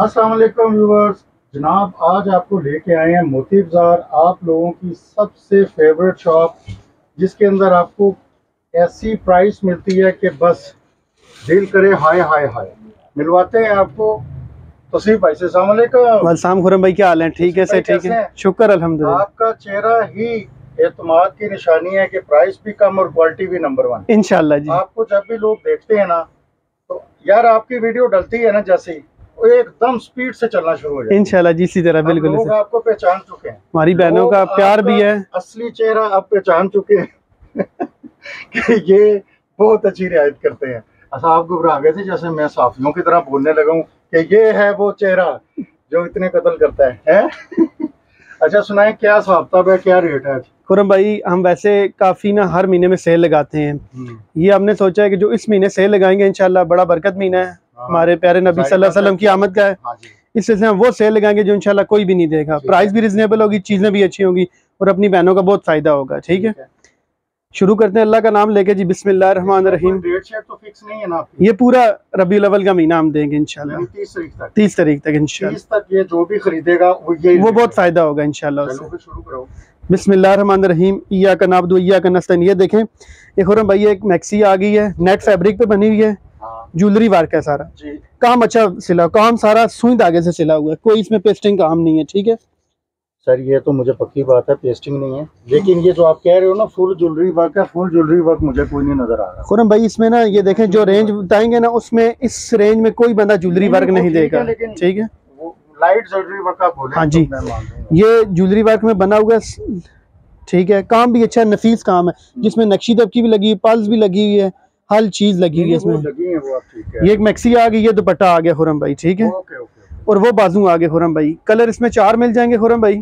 السلام علیکم ویورز۔ جناب آج آپ کو لے کے آئے ہیں موتی بازار آپ لوگوں کی سب سے فیوریٹ شاپ جس کے اندر آپ کو ایسی پرائس ملتی ہے کہ بس دل کرے ہائے ہائے ہائے۔ ملواتے ہیں آپ کو۔ تصویر بھائی سے السلام علیکم۔ السلام خورم بھائی کیا حال ہے ٹھیک ہے سے ٹھیک ہے۔ ہیں؟ شکر الحمدللہ۔ آپ کا چہرہ ہی اعتماد کی نشانی ہے کہ پرائس بھی کم اور کوالٹی بھی نمبر ون انشاءاللہ جی۔ آپ کو جب بھی لوگ دیکھتے ہیں نا تو یار آپ کی ویڈیو ڈلتی ہے نا جیسے ایک دم سپیڈ سے چلنا شروع ہو جائے انشاءاللہ جی اسی طرح بالکل لوگ۔ آپ کو پہچان چکے ہیں۔ ہماری بہنوں کا پیار بھی ہے۔ اصلی چہرہ آپ پہچان چکے ہیں کہ یہ بہت اچھی رعایت کرتے ہیں۔ اچھا آپ گھبرا گئے تھے جیسے میں صحافیوں کی طرح بولنے لگا ہوں کہ یہ ہے وہ چہرہ جو اتنے قتل کرتا ہے؟ اچھا سنائیں کیا ثابتہ ہے کیا ریٹ ہے خورم بھائی ہم ویسے کافی نا ہر مہینے میں سیل لگاتے ہیں۔ یہ ہم نے سوچا ہے کہ جو اس مہینے سیل لگائیں گے انشاءاللہ بڑا برکت مہینہ ہے۔ ہمارے پیارے نبی صلی اللہ علیہ وسلم کی آمد کا ہے۔ ہاں جی۔ اس سلسلے میں وہ سیل لگائیں گے جو انشاءاللہ کوئی بھی نہیں دے گا۔ ہے۔ پرائز بھی ریزنیبل ہوگی چیزیں بھی اچھی ہوں گی اور اپنی بہنوں کا بہت فائدہ ہوگا ٹھیک ہے؟ شروع کرتے ہیں اللہ کا نام لے کے۔ جی بسم اللہ الرحمن الرحیم۔ ریٹ شیٹ تو فکس نہیں ہے نا آپ کی؟ یہ پورا ربی الاول کا مہینہ ہم دیں گے انشاءاللہ۔ تیس تاریخ تک۔ تیس تاریخ تک انشاءاللہ۔ تیس تک یہ جو بھی خریدے گا وہ بہت۔ فائدہ ہوگا انشاءاللہ شروع کرو۔ بسم اللہ الرحمن الرحیم۔ ایا کا نابد ایا کا نستعین۔ یہ دیکھیں یہ خورم بھائی ایک میکسی آ گئی ہے نیٹ فیبرک پہ بنی ہوئی ہے۔ ہاں جولری ورک ہے سارا۔ جی۔ کام اچھا سلا کام سارا سوئی دھاگے سے سلا ہوا ہے۔ کوئی اس میں پیسٹنگ کام نہیں ہے ٹھیک ہے؟ سر یہ تو مجھے پکی بات ہے پیسٹنگ نہیں ہے۔ لیکن یہ جو آپ کہہ رہے ہو نا فل جولری ورک ہے فل جولری ورک مجھے کوئی نہیں نظر آ رہا۔ خورم بھائی اس میں نا یہ دیکھیں جو رینج بتائیں گے نا اس میں اس رینج میں کوئی بندہ جولری ورک نہیں دے گا ٹھیک ہے لائٹ جولری ورک آپ ہاں جی۔ یہ جولری ورک میں بنا ہوا ہے ٹھیک ہے؟ کام بھی اچھا نفیس کام ہے۔ جس میں نقشی دبکی بھی لگی ہوئی پلس بھی لگی ہوئی ہے ہر چیز لگی ہوئی ہے اس میں۔ یہ ایک میکسی آ گئی یہ دوپٹہ آ گیا خورم بھائی ٹھیک ہے؟ اور وہ بازو آگے خورم بھائی۔ کلر اس میں چار مل جائیں گے خورم بھائی۔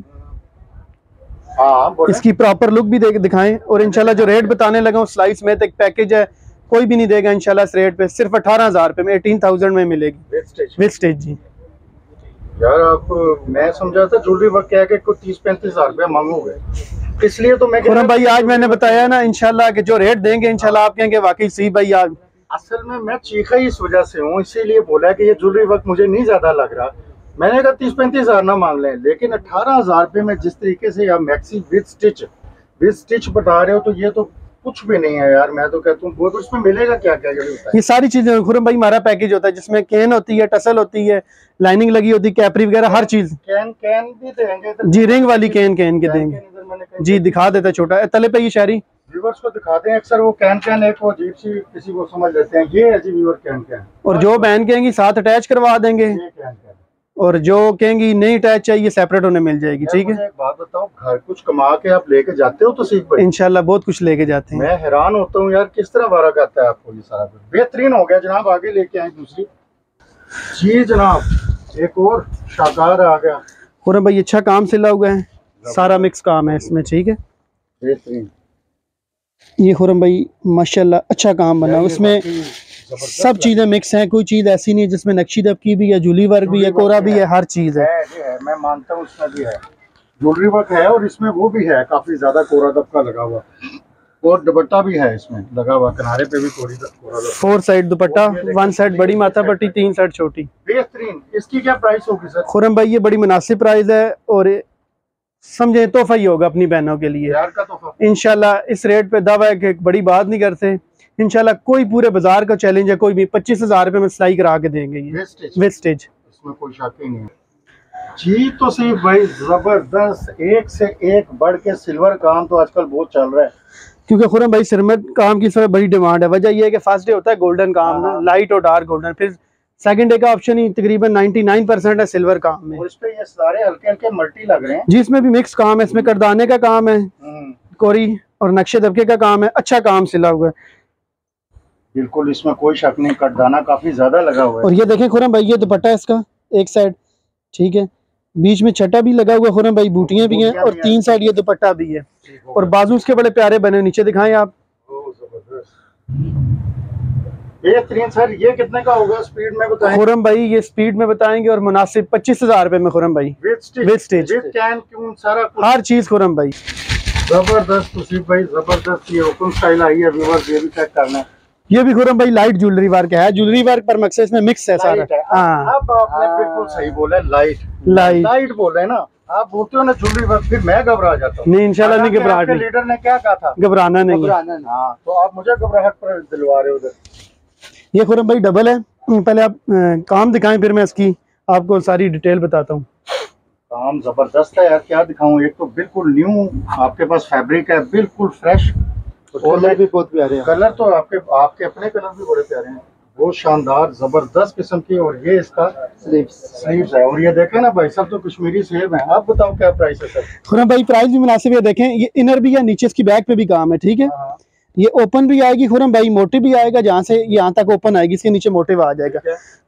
ہاں اس کی پراپر لک بھی دکھائیں۔ اور انشاءاللہ جو ریٹ بتانے لگا ہوں سلائس میں ایک پیکج ہے۔ کوئی بھی نہیں دے گا انشاءاللہ اس ریٹ پہ۔ صرف اٹھارہ ہزار پہ میں ایٹین تھاؤزینڈ میں ملے گی۔ وتھ سٹیج جی۔ یار آپ میں سمجھا تھا جولری ورک کہہ کے کوئی تیس پینتیس ہزار روپیہ مانگو گے اس لیے تو میں خورم بھائی آج میں نے بتایا نا انشاءاللہ کہ جو ریٹ دیں گے انشاءاللہ آپ کہیں گے واقعی سی بھائی آج۔ اصل میں میں چیخا ہی اس وجہ سے ہوں اسی لیے بولا کہ یہ جولری ورک مجھے نہیں زیادہ لگ رہا۔ میں نے کہا تیس پینتیس ہزار نہ مانگ لیں لیکن اٹھارہ ہزار روپے میں جس طریقے سے آپ maxi with stitch with stitch بتا رہے ہو تو یہ تو کچھ بھی نہیں ہے یار میں تو کہتا ہوں وہ تو اس میں ملے گا کیا؟ کیا یہ ہوتا ہے؟ یہ ساری چیزیں خورم بھائی ہمارا پیکج ہوتا ہے جس میں کین ہوتی ہے ٹسل ہوتی ہے لائننگ لگی ہوتی ہے کیپری وغیرہ ہر چیز۔ کین کین بھی دیں گے جی رنگ والی کین کین کے دیں گے۔ جی دکھا دیتا ہے چھوٹا۔ تلے پہ یہ شہری ویورز کو دکھاتے ہیں اکثر وہ کین کین ایک وہ عجیب سی کسی کو سمجھ لیتے ہیں۔ یہ ہے جی ویور کین کین۔ اور جو بہن کہیں گی ساتھ اٹیچ کروا دیں گے۔ یہ کین کین۔ اور جو کہیں گی نہیں اٹیچ چاہیے سیپریٹ انہیں مل جائے گی ٹھیک ہے؟ بات بتاؤ گھر کچھ کما کے آپ لے کے جاتے ہو تو سیکھ انشاءاللہ بہت کچھ لے کے جاتے ہیں۔ میں حیران ہوتا ہوں یار کس طرح بارہ کرتا ہے آپ کو یہ سارا کچھ؟ بہترین ہو گیا جناب آگے لے کے آئیں دوسری۔ جی جناب ایک اور شاکار آ گیا۔ خورم بھائی اچھا کام سلا ہوا ہے۔ سارا مکس کام ہے اس میں ٹھیک ہے؟ بہترین۔ یہ خورم بھائی ماشاءاللہ اچھا کام بنا۔ اس میں سب چیزیں مکس ہیں کوئی چیز ایسی نہیں جس میں نقشی دبکی بھی ہے جولی ورک بھی ہے کورا بھی ہے۔ ہر چیز ہے۔ میں مانتا ہوں اس میں بھی ہے۔ جولری ورک ہے اور اس میں وہ بھی ہے کافی زیادہ کورا دب کا لگا ہوا۔ اور دوپٹہ بھی ہے اس میں لگا ہوا کنارے پہ بھی کوری کورا دب۔ فور سائڈ دوپٹہ ون سائڈ بڑی ماتھا پٹی تین سائڈ چھوٹی۔ بہترین اس کی کیا پرائس ہوگی سر؟ خورم بھائی یہ بڑی مناسب پرائز ہے اور سمجھیں تحفہ ہی ہوگا اپنی بہنوں کے لیے۔ انشاءاللہ اس ریٹ پہ دعویٰ ہے کہ بڑی بات نہیں کرتے۔ انشاءاللہ کوئی پورے بازار کا چیلنج ہے کوئی بھی پچیس ہزار روپے میں سلائی کرا کے دیں گے یہ۔ ویسٹیج اس میں کوئی شک ہی نہیں جی تو صحیح بھائی زبردست ایک سے ایک بڑھ کے سلور کام تو آج کل بہت چل رہا ہے۔ کیونکہ خورم بھائی سرمت کام کی اس بڑی ڈیمانڈ ہے۔ وجہ یہ ہے کہ فرسٹ ڈے ہوتا ہے گولڈن کام نا ہاں۔ لائٹ اور ڈارک گولڈن پھر سیکنڈ ڈے کا آپشن ہی تقریباً نائنٹی نائن پرسینٹ ہے سلور کام میں۔ اس پہ یہ سارے ہلکے ہلکے ملٹی لگ رہے ہیں۔ جی اس میں بھی مکس کام ہے اس میں کردانے کا کام ہے ہوں، کوری اور نقشے دبکے کا کام ہے اچھا کام سلا ہوا ہے۔ بالکل اس میں کوئی شک نہیں کٹ دانا کافی زیادہ لگا ہوا اور ہے یہ دیکھیں خورم بھائی یہ دوپٹہ ہے اس کا ایک سائڈ ٹھیک ہے۔ بیچ میں چھٹا بھی لگا ہوا خورم بھائی بوٹیاں بھی ہیں اور۔ تین سائڈ یہ دوپٹہ بھی ہے۔ اور بازو اس کے بڑے پیارے بنے نیچے دکھائیں آپ۔ بہترین سر یہ کتنے کا ہوگا سپیڈ میں بتائیں؟ خورم بھائی یہ سپیڈ میں بتائیں گے اور مناسب پچیس ہزار روپے میں خورم بھائی۔ سارا کچھ۔ ہر چیز خورم بھائی۔ زبردست توصیف بھائی زبردست یہ اوپن سٹائل آئی ہے ویورز یہ بھی چیک کرنا ہے۔ یہ بھی خورم بھائی لائٹ جولری ورک ہے۔ جولری ورک پر مقصد اس میں مکس ہے سارا۔ ہے۔ ہاں۔ اب آپ نے بالکل صحیح بولا ہے لائٹ لائٹ لائٹ بول رہے ہیں نا۔ آپ بولتے ہو نا جولری ورک پھر میں گھبرا جاتا ہوں۔ نہیں انشاءاللہ نہیں گھبراہٹ آپ نہیں۔ لیڈر نے کیا کہا تھا؟ گھبرانا نہیں۔ ہاں تو آپ مجھے گھبراہٹ پر دلوا رہے ہو ادھر۔ یہ خورم بھائی ڈبل ہے۔ پہلے آپ کام دکھائیں پھر میں اس کی آپ کو ساری ڈیٹیل بتاتا ہوں۔ کام زبردست ہے یار کیا دکھاؤں؟ ایک تو بالکل نیو آپ کے پاس فیبرک ہے بالکل فریش کلر بھی بہت پیارے ہیں۔ کلر تو آپ کے آپ کے اپنے کلر بھی بڑے پیارے ہیں۔ بہت شاندار زبردست قسم کی اور یہ اس کا سلیپس سلیوز ہے۔ اور یہ دیکھیں نا بھائی سب تو کشمیری سیب ہیں۔ آپ بتاؤ کیا پرائس ہے سر؟ خورم بھائی پرائز بھی مناسب ہے۔ دیکھیں یہ انر بھی ہے نیچے اس کی بیک پہ بھی کام ہے ٹھیک ہے؟ ہاں۔ یہ اوپن بھی آئے گی خورم بھائی موٹی بھی آئے گا۔ جہاں سے یہاں تک اوپن آئے گی اس کے نیچے موٹے آ جائے گا۔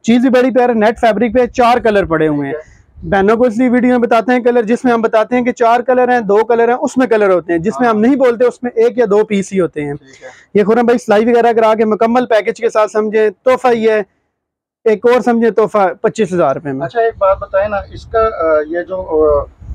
چیز بھی بڑی پیار نیٹ فیبرک پہ چار کلر پڑے ہوئے ہیں۔ بہنوں کو اس لیے ویڈیو میں بتاتے ہیں کلر جس میں ہم بتاتے ہیں کہ چار کلر ہیں دو کلر ہیں اس میں کلر ہوتے ہیں۔ جس میں ہم نہیں بولتے اس میں ایک یا دو پیس ہی ہوتے ہیں۔ یہ خورم بھائی سلائی وغیرہ کرا کے مکمل پیکج کے ساتھ سمجھیں تحفہ یہ ہے۔ ایک اور سمجھیں تحفہ پچیس ہزار روپے میں۔ اچھا ایک بات بتائیں نا اس کا یہ جو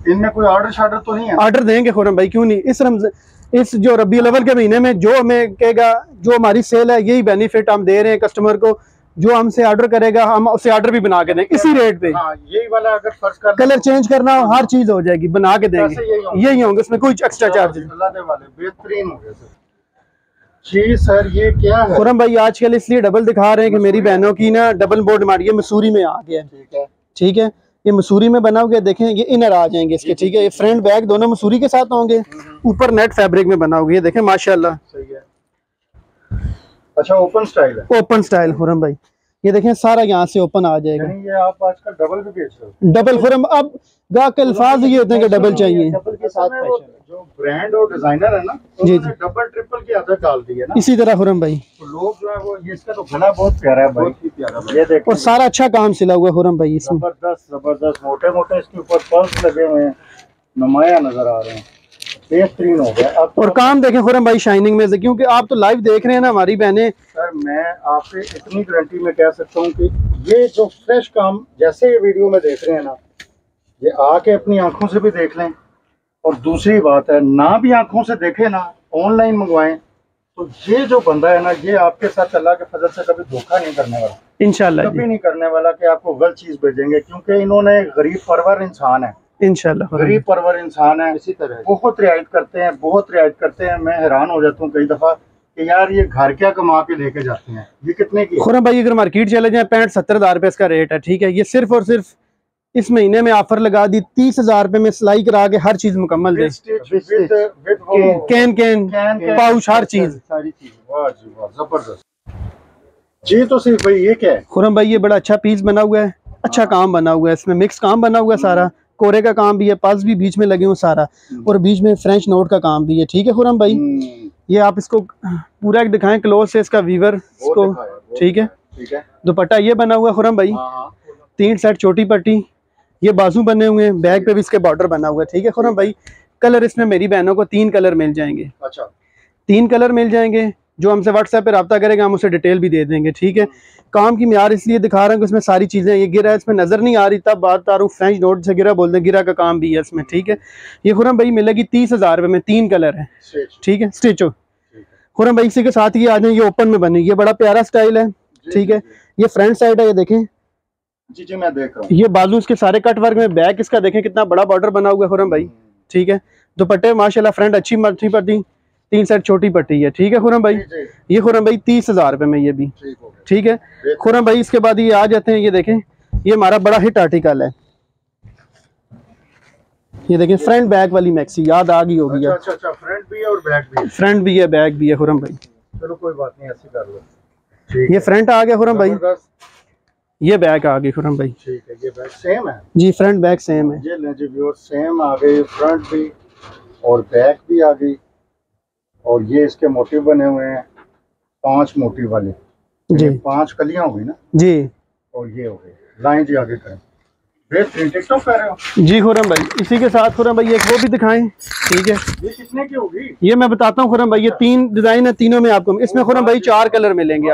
ان میں کوئی آرڈر شارڈر تو نہیں ہے؟ آرڈر دیں گے خورم بھائی کیوں نہیں؟ اس رمض اس جو ربی الاول کے مہینے میں جو ہمیں کہے گا جو ہماری سیل ہے یہی بینیفٹ ہم دے رہے ہیں کسٹمر کو۔ جو ہم سے آرڈر کرے گا ہم اسے آرڈر بھی بنا کے دیں اسی ریٹ پہ۔ ہاں یہی والا اگر فرض کر کلر چینج کرنا ہو ہر چیز ہو جائے گی بنا کے دیں گے۔ یہی ہوں گے۔ اس میں کوئی ایکسٹرا چارج بہترین ہو جی سر یہ کیا ہے؟ خورم بھائی آج کل اس لیے ڈبل دکھا رہے ہیں کہ میری بہنوں کی نا ڈبل بورڈ ماری ہے مسوری میں آ گیا۔ ہے۔ ٹھیک ہے؟ یہ مسوری میں بنا ہوا ہے دیکھیں یہ انر آ جائیں گے اس کے ٹھیک ہے؟ یہ فرنٹ بیک دونوں مسوری کے ساتھ ہوں گے۔ اوپر نیٹ فیبرک میں بنا ہے یہ دیکھیں ماشاءاللہ۔ صحیح ہے۔ اچھا اوپن سٹائل ہے۔ اوپن سٹائل خورم بھائی۔ یہ دیکھیں سارا یہاں سے اوپن آ جائے گا۔ یعنی یہ آپ آج کل ڈبل بھی بیچ رہے ہو۔ ڈبل خورم اب گاہ کے الفاظ یہ ہوتے ہیں کہ ڈبل چاہیے۔ ڈبل کے ساتھ فیشن جو برانڈ اور ڈیزائنر ہے نا جی، نے ڈبل ٹرپل کی عادت ڈال دی ہے نا۔ اسی طرح خورم بھائی۔ لوگ جو ہے وہ یہ اس کا تو گلا بہت پیارا ہے بھائی۔ بہت ہی پیارا یہ دیکھیں۔ اور سارا اچھا کام سلا ہوا ہے خورم بھائی اس میں۔ زبردست زبردست موٹے موٹے اس کے اوپر پلس لگے ہوئے ہیں۔ نمایاں نظر آ رہے ہیں۔ بہترین ہو گیا. اور کام دیکھیں خورم بھائی شائننگ میں سے کیونکہ آپ تو لائیو دیکھ رہے ہیں نا ہماری بہنیں۔ سر میں آپ سے اتنی گارنٹی میں کہہ سکتا ہوں کہ یہ جو فریش کام جیسے یہ ویڈیو میں دیکھ رہے ہیں نا یہ آ کے اپنی آنکھوں سے بھی دیکھ لیں۔ اور دوسری بات ہے نہ بھی آنکھوں سے دیکھیں نا آن لائن منگوائیں۔ تو یہ جو بندہ ہے نا یہ آپ کے ساتھ اللہ کے فضل سے کبھی دھوکہ نہیں کرنے والا۔ انشاءاللہ کبھی جی۔ نہیں کرنے والا کہ آپ کو غلط چیز بھیجیں گے کیونکہ انہوں نے غریب پرور انسان ہے۔ انشاءاللہ۔ غریب پرور انسان ہے اسی طرح بہت رعایت کرتے ہیں بہت رعایت کرتے ہیں۔ میں حیران ہو جاتا ہوں کئی دفعہ کہ یار یہ گھر کیا کما کے لے کے جاتے ہیں؟ یہ کتنے کی؟ ہے؟ خورم بھائی اگر مارکیٹ چلے جائیں پینٹ ستر ہزار روپے اس کا ریٹ ہے ٹھیک ہے؟ یہ صرف اور صرف اس مہینے میں آفر لگا دی تیس ہزار روپے میں سلائی کرا کے ہر چیز مکمل دے۔ کین کین پاؤچ ہر چیز۔ ساری چیزیں واہ جی واہ زبردست۔ جی تو صرف بھائی یہ کیا ہے؟ خورم بھائی یہ بڑا اچھا پیس بنا ہوا ہے اچھا کام بنا ہوا ہے اس میں مکس کام بنا ہوا ہے سارا۔ کورے کا کام بھی ہے پلس بھی بیچ میں لگے ہوئے سارا اور بیچ میں فرینچ نوٹ کا کام بھی ہے۔ ٹھیک ہے خورم بھائی؟ یہ آپ اس کو پورا ایک دکھائیں کلوز سے اس کا ویور اس کو۔ ٹھیک ہے۔ دوپٹہ یہ بنا ہوا ہے خورم بھائی۔ ہاں ہاں۔ تین سیٹ چھوٹی پٹی یہ بازو بنے ہوئے ہیں بیک پہ بھی اس کے بارڈر بنا ہوا ہے۔ ٹھیک ہے خورم بھائی؟ کلر اس میں میری بہنوں کو تین کلر مل جائیں گے۔ اچھا۔ تین کلر مل جائیں گے۔ جو ہم سے واٹس ایپ پہ رابطہ کرے گا ہم اسے ڈیٹیل بھی دے دیں گے ٹھیک ہے؟ کام کی معیار اس لیے دکھا رہا ہوں کہ اس میں ساری چیزیں یہ گرا ہے اس میں نظر نہیں آ رہی تب بات ہوں فرینچ نوٹ سے گرا بولتے ہیں گرا کا کام بھی ہے اس میں ٹھیک ہے؟ یہ خورم بھائی ملے گی تیس ہزار روپے میں تین کلر ہے ٹھیک ہے؟ اسٹیچ ہو۔ ٹھیک ہے خورم بھائی اسی کے ساتھ یہ آ جائیں یہ اوپن میں بنی یہ بڑا پیارا سٹائل ہے جی، ٹھیک جی، ہے؟ یہ فرنٹ سائڈ ہے یہ دیکھیں۔ جی جی میں دیکھ رہا ہوں۔ یہ بازو اس کے سارے کٹ ورک میں بیک اس کا دیکھیں کتنا بڑا بارڈر بنا ہوا ہے خورم بھائی ٹھیک ہے؟ دوپٹے ماشاء اللہ فرنٹ اچھی مرچی پٹی تین سیٹ چھوٹی پٹی ہے ٹھیک ہے خورم بھائی؟ جی جی۔ یہ خورم بھائی تیس ہزار روپے میں یہ بھی۔ ٹھیک ہے؟ خورم بھائی اس کے بعد یہ آ جاتے ہیں یہ دیکھیں یہ ہمارا بڑا ہٹ آرٹیکل ہے۔ یہ دیکھیں فرنٹ بیک والی میکسی یاد آ گئی ہوگی۔ اچھا اچھا اچھا فرنٹ بھی ہے اور بیک بھی ہے۔ فرنٹ بھی ہے بیک بھی ہے خورم بھائی۔ چلو کوئی بات نہیں ایسی کر لو۔ ٹھیک یہ فرنٹ آ گیا خورم بھائی۔ یہ بیک آ گئی خورم بھائی۔ ٹھیک ہے یہ بیک سیم ہے۔ جی فرنٹ بیک سیم ہے۔ یہ لیں جی ویور سیم آ گئی فرنٹ بھی اور بیک بھی آ گئی۔ اور یہ اس کے موٹیو بنے ہوئے ہیں پانچ موٹیو والے۔ جی۔ یہ پانچ کلیاں ہو گئی نا؟ جی۔ اور یہ ہو گئی لائن جی آگے کریں۔ جی خورم بھائی اسی کے ساتھ خورم بھائی ایک وہ بھی دکھائیں۔ ٹھیک ہے۔ یہ کتنے کی ہوگی؟ یہ میں بتاتا ہوں خورم بھائی یہ تین ڈیزائن ہے تینوں میں آپ کو۔ اس میں خورم بھائی چار کلر ملیں گے۔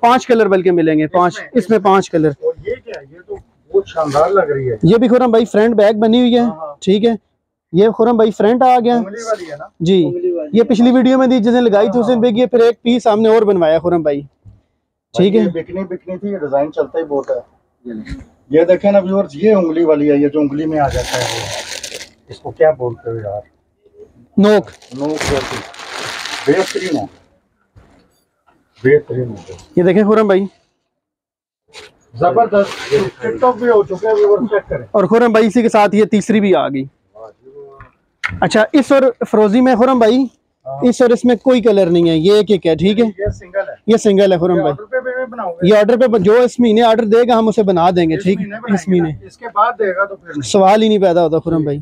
پانچ کلر بلکہ ملیں گے۔ پانچ اس میں پانچ کلر یہ کیا یہ تو بہت شاندار لگ رہی ہے۔ یہ بھی خورم بھائی فرنٹ بیک بنی ہوئی ہے۔ ٹھیک ہے۔ یہ خورم بھائی فرنٹ آ گیا جی۔ یہ پچھلی ویڈیو میں دی جس نے لگائی تھی اس نے بھی پھر ایک پیس ہم نے اور بنوایا خورم بھائی۔ ٹھیک ہے۔ یہ بکنی بکنی تھی یہ ڈیزائن چلتا ہی بہت ہے۔ یہ دیکھیں نا ویورز یہ انگلی والی ہے یہ جو انگلی میں آ جاتا ہے اس کو کیا بولتے ہو یار؟ نوک۔ نوک جیسی بہترین ہے۔ بہترین ہے۔ یہ دیکھیں خورم بھائی۔ زبردست۔ ٹک ٹاک بھی ہو چکے ہیں ویورز چیک کریں۔ اور خورم بھائی اسی کے ساتھ یہ تیسری بھی آ گئی۔ اچھا اس اور فروزی میں خورم بھائی اس اور اس میں کوئی کلر نہیں ہے۔ یہ ایک ایک ہے؟ ٹھیک ہے۔ یہ سنگل ہے خورم بھائی۔ یہ آرڈر پہ جو اس مہینے آرڈر دے گا ہم اسے بنا دیں گے ٹھیک؟ اس مہینے۔ سوال ہی نہیں پیدا ہوتا خورم بھائی۔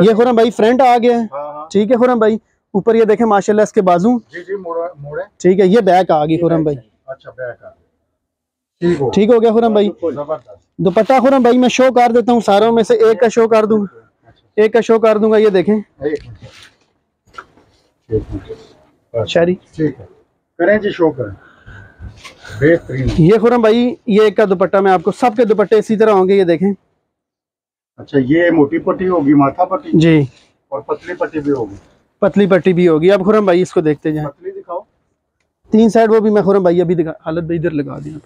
یہ خورم بھائی فرنٹ آ گیا ہے۔ ہاں ہاں۔ ٹھیک ہے خورم بھائی۔ اوپر یہ دیکھیں ماشاءاللہ اس کے بازو۔ جی جی ٹھیک ہے یہ بیک آ گئی خورم بھائی۔ اچھا ٹھیک ہو۔ گیا خورم بھائی۔ دوپٹہ خورم بھائی میں شو کر دیتا ہوں ساروں میں سے ایک کا شو کر دوں۔ گا ایک کا شو کر دوں گا یہ دیکھیں۔ ہے۔ کریں جی شو کریں۔ بہترین۔ یہ خورم بھائی یہ ایک کا دوپٹہ میں آپ کو سب کے دوپٹے اسی طرح ہوں گے یہ دیکھیں۔ اچھا یہ موٹی پٹی ہوگی ماتھا پٹی؟ جی۔ اور پتلی پٹی بھی ہوگی۔ پتلی پٹی بھی ہوگی۔ اب خورم بھائی اس کو دیکھتے جائیں۔ پتلی دکھاؤ۔ تین سائڈ وہ بھی میں خورم بھائی ابھی دکھا حالت بھائی ادھر لگا دیا۔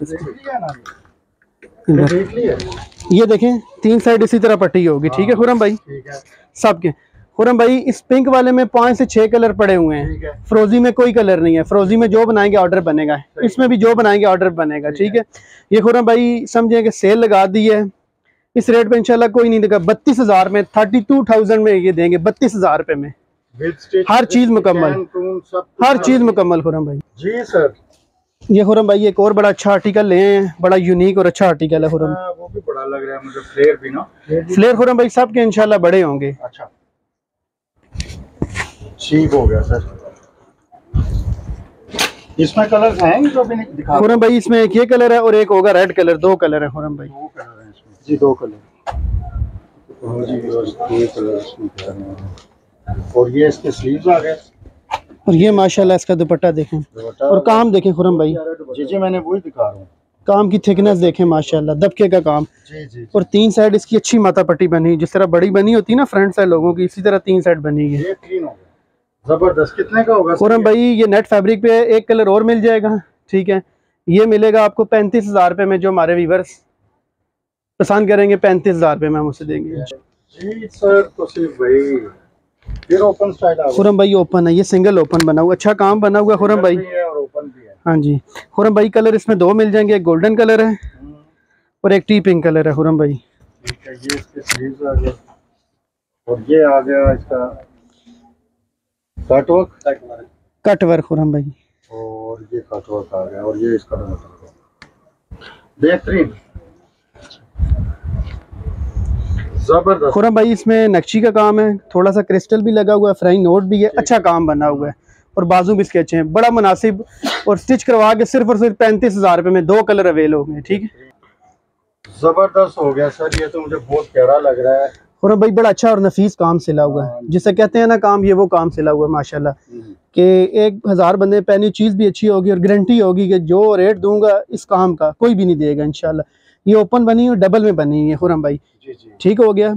دیکھ لیا۔ یہ؟ دیکھیں تین سائڈ اسی طرح پٹی ہوگی ٹھیک ہے خورم بھائی؟ سب کے۔ خورم بھائی اس پنک والے میں پانچ سے چھ کلر پڑے ہوئے ہیں۔ فروزی میں کوئی کلر نہیں ہے۔ فروزی میں جو بنائیں گے آرڈر بنے گا۔ اس میں بھی جو بنائیں گے آرڈر بنے گا ٹھیک ہے۔ یہ خورم بھائی سمجھیں کہ سیل لگا دی ہے۔ اس ریٹ پہ انشاءاللہ کوئی نہیں دے گا بتیس ہزار میں تھرٹی ٹو تھاؤزینڈ میں یہ دیں گے بتیس ہزار روپے میں۔ ہر چیز مکمل۔ ہر چیز۔ مکمل خورم بھائی۔ جی سر۔ یہ خورم بھائی ایک اور بڑا اچھا آرٹیکل لے ہیں بڑا یونیک اور اچھا آرٹیکل ہے خورم وہ بھی بڑا لگ رہا ہے مجھے فلیر بھی نا۔ فلیر خورم بھائی سب کے انشاءاللہ بڑے ہوں گے۔ اچھا۔ ٹھیک ہو گیا سر۔ اس میں کلر ہیں جو بھی دکھا خورم بھائی اس میں ایک یہ کلر ہے اور ایک ہوگا ریڈ کلر دو کلر ہے خورم بھائی۔ دو کلر ہیں اس میں۔ جی دو کلر ہاں جی بس دو کلر اس میں کہہ رہے ہیں اور یہ اس کے سلیوز آ گئے۔ اور یہ ماشاءاللہ اس کا دوپٹہ دیکھیں۔ اور کام دیکھیں خورم بھائی۔ جی جی میں نے وہی دکھا رہا ہوں۔ کام کی تھکنس دیکھیں ماشاءاللہ دبکے کا کام۔ جی جی اور تین سائڈ اس کی اچھی ماتا پٹی بنی جس طرح بڑی بنی ہوتی نا فرنٹ سائڈ لوگوں کی اسی طرح تین سائڈ بنی ہے زبردست کتنے کا ہوگا خورم بھائی یہ نیٹ فیبرک پہ ایک کلر اور مل جائے گا۔ ٹھیک ہے۔ یہ ملے گا آپ کو پینتیس ہزار روپے میں جو ہمارے ویورس پسند کریں گے پینتیس ہزار روپے میں ہم اسے دیں گے۔ جی سر تو صرف بھائی خورم بھائی اوپن ہے یہ سنگل اوپن بنا ہوا۔ اچھا کام بنا ہوا ہے خورم بھائی ہاں جی۔ خورم بھائی کلر اس میں دو مل جائیں گے ایک گولڈن کلر ہے اور ایک ٹی پنک کلر ہے خورم بھائی۔ اور یہ آ گیا اس کا کٹ ورک کٹ ورک خورم بھائی۔ اور یہ کٹ ورک آ گیا اور یہ اس کا بہترین۔ زبردست۔ خورم بھائی اس میں نقشی کا کام ہے۔ تھوڑا سا کرسٹل بھی لگا ہوا ہے فرائنگ نوٹ بھی ہے۔ اچھا کام بنا ہوا ہے۔ اور بازو بھی اس کے اچھے ہیں۔ بڑا مناسب اور سٹچ کروا کے صرف اور صرف پینتیس ہزار روپے میں دو کلر اویل ہو گئے ٹھیک ہے؟ زبردست ہو گیا سر یہ تو مجھے بہت پیارا لگ رہا ہے۔ خورم بھائی بڑا اچھا اور نفیس کام سلا ہوا ہے۔ جسے کہتے ہیں نا کام یہ وہ کام سلا ہوا ہے ماشاءاللہ۔ کہ ایک ہزار بندے پہنی چیز بھی اچھی ہوگی اور گارنٹی ہوگی کہ جو ریٹ دوں گا اس کام کا کوئی بھی نہیں دے گا انشاءاللہ۔ یہ اوپن بنی ہوئی ڈبل میں بنی ہوئی ہے خورم بھائی۔ جی جی۔ ٹھیک ہو گیا۔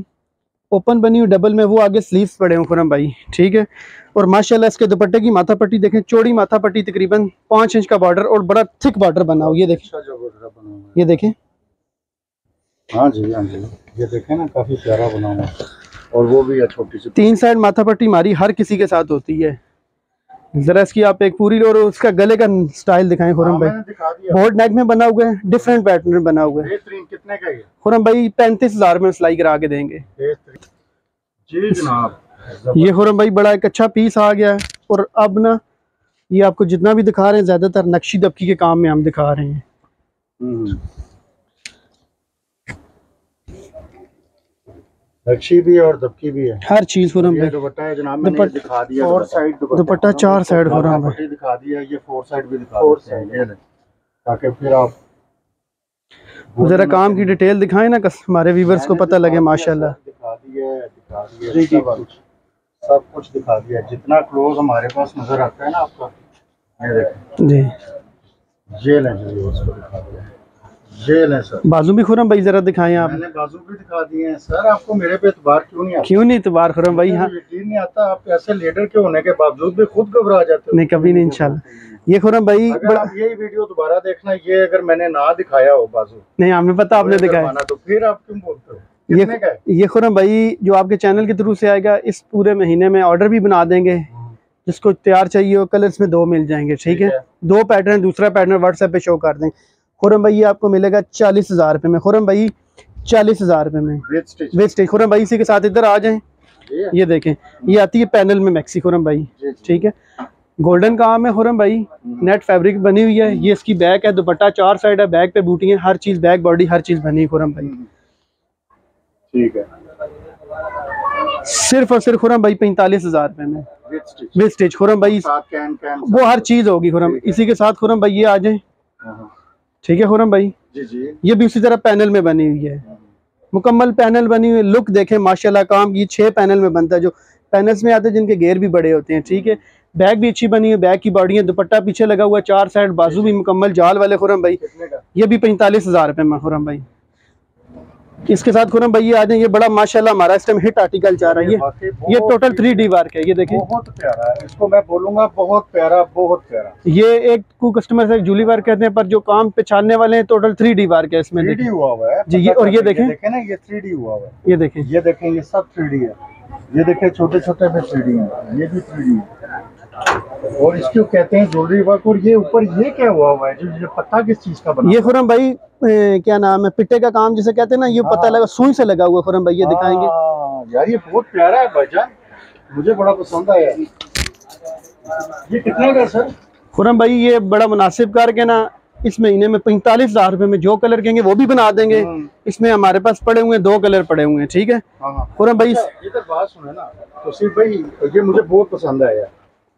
اوپن بنی ہوئی ڈبل میں وہ آگے سلیوز پڑے ہوں خورم بھائی۔ ٹھیک ہے۔ اور ماشاءاللہ اس کے دوپٹے کی ماتھا پٹی دیکھیں چوڑی ماتھا پٹی تقریباً پانچ انچ کا بارڈر اور بڑا تھک بارڈر بنا ہو یہ دیکھیں۔ یہ دیکھیں۔ ہاں جی ہاں جی۔ یہ دیکھیں نا کافی پیارا بنا ہوا ہے۔ اور وہ بھی ہے چھوٹی سی تین سائڈ ماتھا پٹی ہماری ہر کسی کے ساتھ ہوتی ہے۔ ذرا اس کی آپ ایک پوری اور اس کا گلے کا سٹائل دکھائیں خورم ہاں، بھائی۔ بورڈ نیک میں بنا ہوا ہے ڈفرینٹ پیٹرن میں بنا ہوا ہے کتنے کا خورم بھائی پینتیس ہزار میں سلائی کرا کے دیں گے۔ جی جناب یہ خورم بھائی بڑا ایک اچھا پیس آ گیا ہے اور اب نا یہ آپ کو جتنا بھی دکھا رہے ہیں زیادہ تر نقشی دبکی کے کام میں ہم دکھا رہے ہیں۔ نقشی بھی ہے اور دبکی بھی ہے۔ ہر چیز یہ بھائی دوپٹہ ہے جناب میں نے دوپٹہ- یہ دکھا دیا فور سائڈ دوپٹہ چار ماتھا بھائی پٹی دکھا دیا یہ فور سائڈ بھی دکھا فور لیں۔ تاکہ پھر آپ ذرا کام کی ڈیٹیل دکھائیں نا ہمارے ویورز کو پتہ لگے ماشاءاللہ دکھا دیا ہے، دکھا دیا ہے، جی، جی، سب کچھ دکھا دیا۔ ہے۔ جتنا کلوز ہمارے پاس نظر آتا ہے نا آپ کا جی۔ یہ لیں جی اس کو دکھا دیا۔ ہے۔ یہ لیں سر۔ بازو بھی خورم بھائی ذرا دکھائیں آپ۔ میں نے بازو بھی دکھا دیے ہیں۔ سر آپ کو میرے پہ اعتبار کیوں نہیں آتا؟ کیوں نہیں اعتبار خورم بھائی؟ ہاں یقین نہیں آتا آپ ایسے لیڈر کے ہونے کے باوجود بھی خود گھبرا جاتے ہو۔ نہیں کبھی نہیں انشاءاللہ۔ یہ خورم بھائی اگر بڑا آپ یہی ویڈیو دوبارہ دیکھنا یہ اگر میں نے نہ دکھایا ہو بازو نہیں ہمیں پتا آپ نے دکھایا۔ تو پھر آپ کیوں بولتے ہو؟ یہ ہے؟ خورم بھائی جو آپ کے چینل کے تھرو سے آئے گا اس پورے مہینے میں آرڈر بھی بنا دیں گے۔ جس کو تیار چاہیے ہو کلرز میں دو مل جائیں گے ٹھیک ہے؟ دو پیٹرن دوسرا پیٹرن واٹس ایپ پہ شو کر دیں۔ خورم بھائی یہ آپ کو ملے گا چالیس ہزار روپے میں۔ خورم بھائی چالیس ہزار روپے میں۔ ویٹ ویسٹ خورم بھائی اسی کے ساتھ ادھر آ جائیں۔ یہ۔ دیکھیں۔ یہ آتی ہے پینل میں میکسی خورم بھائی۔ جی جی۔ ٹھیک ہے۔ گولڈن کام ہے خورم بھائی۔ نیٹ فیبرک بنی ہوئی ہے۔ یہ اس کی بیک ہے دوپٹہ چار سائڈ ہے۔ بیک پہ بوٹی ہے۔ ہر چیز بیک باڈی ہر چیز بنی ہے خورم بھائی۔ ٹھیک ہے۔ صرف اور صرف خورم بھائی پینتالیس ہزار روپے میں۔ ویٹ اسٹیج خورم بھائی وہ ہر چیز ہوگی خورم۔ اسی کے ساتھ خورم بھائی یہ آ جائیں۔ ہاں، ہاں۔ ٹھیک ہے خورم بھائی؟ جی جی۔ یہ بھی اسی طرح پینل میں بنی ہوئی ہے۔ مکمل پینل بنی ہوئی لک دیکھیں ماشاءاللہ کام کی چھ پینل میں بنتا ہے۔ جو پینلز میں آتے ہیں جن کے گیر بھی بڑے ہوتے ہیں ٹھیک ہے۔ بیک بھی اچھی بنی ہے بیک کی باڈی ہے دوپٹہ پیچھے لگا ہوا چار سائڈ بازو بھی مکمل جال والے خورم بھائی۔ یہ بھی پینتالیس ہزار روپے میں خورم بھائی۔ اس کے ساتھ خورم بھائی یہ آ جائیں یہ بڑا ماشاءاللہ ہمارا اس ٹائم ہٹ آرٹیکل چاہ رہا ہے۔ یہ ٹوٹل تھری ڈی وارک ہے یہ دیکھیں۔ بہت پیارا ہے۔ اس کو میں بولوں گا بہت پیارا بہت پیارا۔ یہ ایک کو کسٹمر سے جولی وارک کہتے ہیں پر جو کام پہچاننے والے ہیں ٹوٹل تھری ڈی وارک ہے اس میں۔ تھری ڈی ہوا ہوا ہے۔ جی، یہ- اور یہ دیکھیں۔ دیکھیں نا یہ تھری ڈی ہوا ہوا ہے۔ یہ دیکھیں۔ یہ دیکھیں یہ سب تھری ڈی ہے۔ یہ دیکھیں چھوٹے چھوٹے بھی تھری ڈی ہیں۔ یہ بھی تھری ڈی ہے۔ اور اس کو کہتے ہیں جولری ورک؟ اور یہ اوپر یہ کیا ہوا ہوا ہے؟ جو یہ پتہ کس چیز کا بنا یہ خورم بھائی کیا نام ہے؟ پٹے کا کام جسے کہتے ہیں نا یہ پتہ ہاں۔ لگا سوئی سے لگا ہوا خورم بھائی یہ دکھائیں گے۔ ہاں، یار یہ بہت پیارا ہے بھائی جان۔ مجھے بڑا پسند آیا۔ یہ کتنے کا سر؟ خورم بھائی یہ بڑا مناسب کر کے نا اس مہینے میں پینتالیس ہزار روپے میں جو کلر کہیں گے وہ بھی بنا دیں گے۔ ہوں۔ اس میں ہمارے پاس پڑے ہوئے ہیں دو کلر پڑے ہوئے ہیں ٹھیک ہے؟ ہاں ہاں۔ خورم بھائی اچھا، ادھر بات سنیں نا۔ توصیف بھائی یہ مجھے بہت پسند آیا۔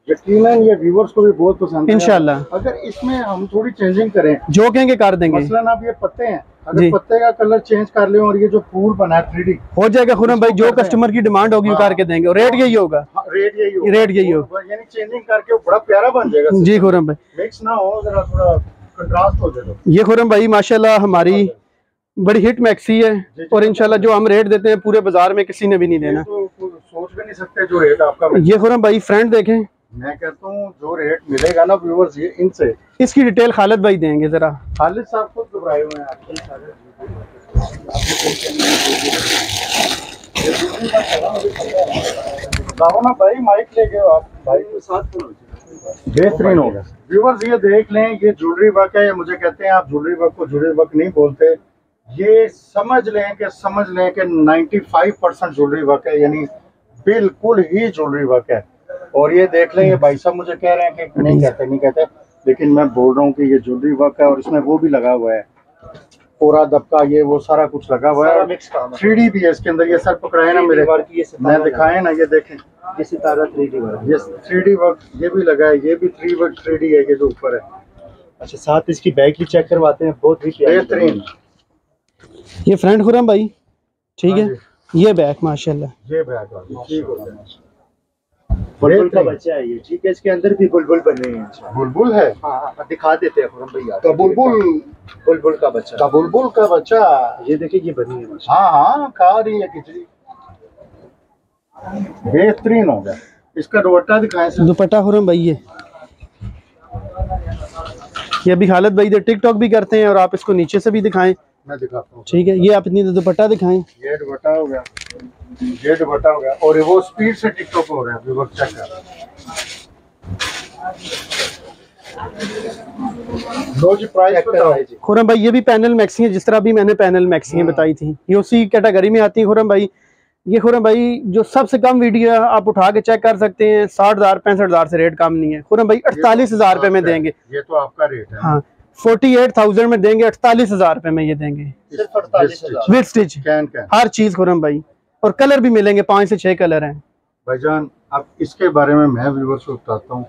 یقیناً یہ ویورز کو بھی بہت پسند آیا انشاءاللہ۔ اگر اس میں ہم تھوڑی چینجنگ کریں۔ جو کہیں گے کر دیں گے۔ مثلاً آپ یہ پتے ہیں۔ اگر جی۔ پتے کا کلر چینج کر لیں اور یہ جو پھول بنا ہے تھری ڈی ہو جائے گا خورم بھائی جو کسٹمر کی ڈیمانڈ ہوگی وہ کر کے دیں گے۔ اور ریٹ یہی ہوگا۔ ریٹ یہی ہوگا۔ ریٹ یہی ہوگا۔ یعنی چینجنگ کر کے وہ بڑا پیارا بن جائے گا۔ جی خورم بھائی۔ مکس نہ ہو ذرا تھوڑا کنٹراسٹ ہو جائے گا۔ یہ خورم بھائی ماشاءاللہ ہماری بڑی ہٹ میکسی ہے۔ اور انشاءاللہ جو ہم ریٹ دیتے ہیں پورے بازار میں کسی نے بھی نہیں کوئی سوچ بھی نہیں سکتے جو ریٹ آپ کا یہ خورم بھائی فرینڈ دیکھیں۔ میں کہتا ہوں جو ریٹ ملے گا نا ویورز یہ ان سے۔ اس کی ڈیٹیل خالد بھائی دیں گے ذرا۔ خالد صاحب خود گھبرائے ہوئے ہیں۔ بھائی مائک لے گئے آپ۔ بھائی کے ساتھ بہترین ہوگا۔ ویورز یہ دیکھ لیں یہ جولری ورک ہے یہ مجھے کہتے ہیں آپ جولری ورک کو جولری ورک نہیں بولتے۔ یہ سمجھ لیں کہ سمجھ لیں کہ ninety five percent jewellery work ہے یعنی بالکل ہی جولری ورک ہے۔ اور یہ دیکھ لیں یہ بھائی صاحب مجھے کہہ رہے ہیں کہ نہیں کہتے نہیں کہتے۔ لیکن میں بول رہا ہوں کہ یہ جولری ورک ہے اور اس میں وہ بھی لگا ہوا ہے۔ پورا دبکا یہ وہ سارا کچھ لگا ہوا ہے۔ تھری ڈی بھی ہے اس کے اندر یہ سر پکڑائے نا میرے۔ میں دکھائے نا یہ دیکھیں۔ یہ ستارہ تھری ڈی ورک۔ یہ تھری ڈی ورک یہ بھی لگا ہے یہ بھی تھری ورک تھری ڈی ہے یہ جو اوپر ہے۔ اچھا ساتھ اس کی بیگ بھی چیک کرواتے ہیں۔ بہت ہی بہترین۔ یہ فرینڈ خورم بھائی ٹھیک ہے؟ ہاں یہ بیک ماشاءاللہ۔ یہ ٹھیک ہو گیا بلبل کا بہترین۔ بچہ ہے یہ ٹھیک ہے اس کے اندر بھی بلبل بن رہے ہیں بلبل ہے؟ ہاں ہاں دکھا دیتے ہیں خرم بھائی کا بلبل بلبل کا بچہ۔ کا بلبل کا بچہ۔ یہ دیکھیں یہ بنی ہے ماشاء ہاں ہاں کھا رہی ہے کھچڑی بہترین ہو گیا۔ اس کا دوپٹہ دکھائیں سر۔ دوپٹہ خورم بھائی ہے یہ ابھی خالد بھائی ادھر ٹک ٹاک بھی کرتے ہیں اور آپ اس کو نیچے سے بھی دکھائیں۔ میں دکھاتا ہوں ٹھیک ہے یہ آپ اتنی دوپٹہ دکھائیں۔ یہ دوپٹہ ہو گیا یہ دوپٹہ ہو گیا اور وہ اسپیڈ سے ٹک ٹاک ہو رہا ہے ویور چیک کر لو جی پرائز بتاؤ۔ جی۔ خورم بھائی یہ بھی پینل میکسی ہیں جس طرح بھی میں نے پینل میکسی ہیں بتائی تھی۔ یہ اسی کیٹاگری میں آتی ہیں خورم بھائی۔ یہ خورم بھائی جو سب سے کم ویڈیو ہے آپ اٹھا کے چیک کر سکتے ہیں ساٹھ ہزار پینسٹھ ہزار سے ریٹ کم نہیں ہے۔ خورم بھائی اڑتالیس ہزار روپے میں دیں گے۔ یہ تو آپ کا ریٹ ہے۔ ہاں۔ فورٹی ایٹ تھاؤزینڈ میں دیں گے اڑتالیس ہزار روپے میں یہ دیں گے۔ سٹچ کین کین ہر چیز خورم بھائی۔ اور کلر بھی ملیں گے پانچ سے چھ کلر ہیں۔ بھائی جان اب اس کے بارے میں میں ویورس کو بتاتا ہوں۔